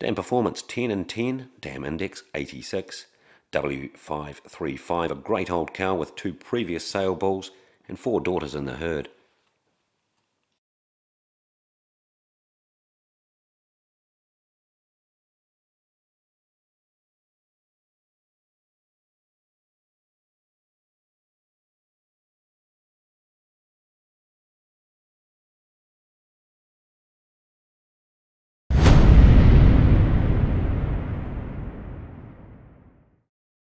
Dam Performance 10 and 10, Dam Index 86, W535, a great old cow with two previous sale bulls and four daughters in the herd.